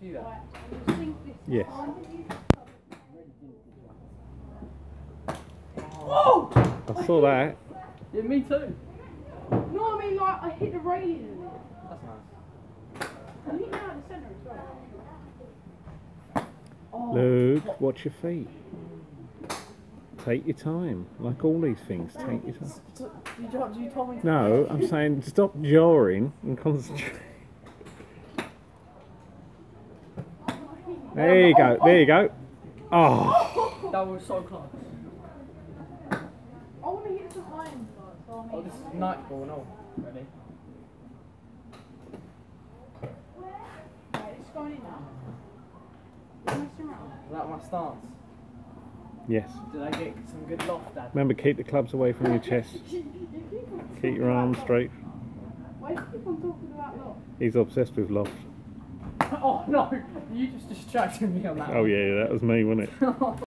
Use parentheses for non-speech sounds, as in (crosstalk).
See that? Right, I'm gonna sink this Yes. time. Whoa! I saw that. Yeah, me too. No, I mean like I hit the railing in. That's nice. I hit it out of the centre as well. Oh, Luke, watch your feet. Take your time. Like all these things, take your time. you, you told me. to- No, I'm saying stop jarring and concentrate. There you go, there you go. Oh, That was so close. I want to hit the iron first. So I Oh, mean, this is nightball. No. Ready? right, it's going in now. You're messing around. Is that my stance? yes. Did I get some good loft, Dad? Remember, keep the clubs away from your chest. (laughs) You keep Keep your arms straight. Why do you keep on talking about loft? He's obsessed with loft. Oh no! You just distracted me on that. Oh yeah, that was me, wasn't it? (laughs)